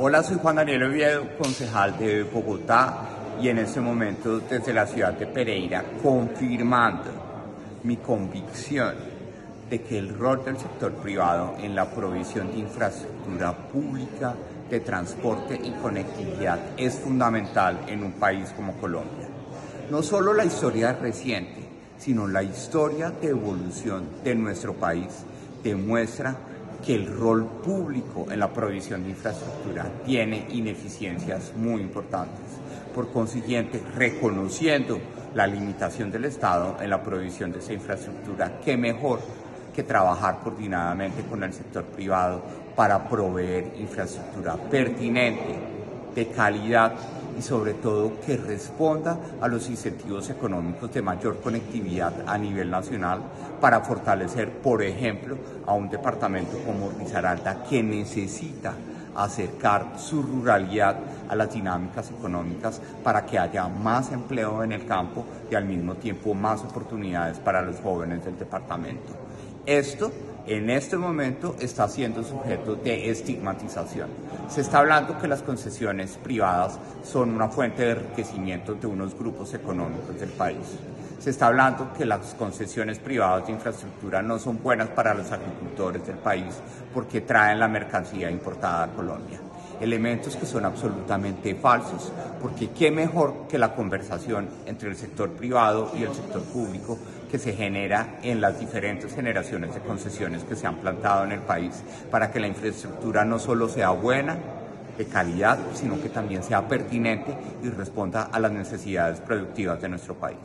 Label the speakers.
Speaker 1: Hola, soy Juan Daniel Oviedo, concejal de Bogotá y en este momento desde la ciudad de Pereira confirmando mi convicción de que el rol del sector privado en la provisión de infraestructura pública, de transporte y conectividad es fundamental en un país como Colombia. No solo la historia reciente, sino la historia de evolución de nuestro país demuestra que el rol público en la provisión de infraestructura tiene ineficiencias muy importantes. Por consiguiente, reconociendo la limitación del Estado en la provisión de esa infraestructura, qué mejor que trabajar coordinadamente con el sector privado para proveer infraestructura pertinente, de calidad y sobre todo que responda a los incentivos económicos de mayor conectividad a nivel nacional para fortalecer, por ejemplo, a un departamento como Risaralda que necesita acercar su ruralidad a las dinámicas económicas para que haya más empleo en el campo y al mismo tiempo más oportunidades para los jóvenes del departamento. Esto en este momento está siendo sujeto de estigmatización. Se está hablando que las concesiones privadas son una fuente de enriquecimiento de unos grupos económicos del país. Se está hablando que las concesiones privadas de infraestructura no son buenas para los agricultores del país porque traen la mercancía importada a Colombia elementos que son absolutamente falsos, porque qué mejor que la conversación entre el sector privado y el sector público que se genera en las diferentes generaciones de concesiones que se han plantado en el país para que la infraestructura no solo sea buena, de calidad, sino que también sea pertinente y responda a las necesidades productivas de nuestro país.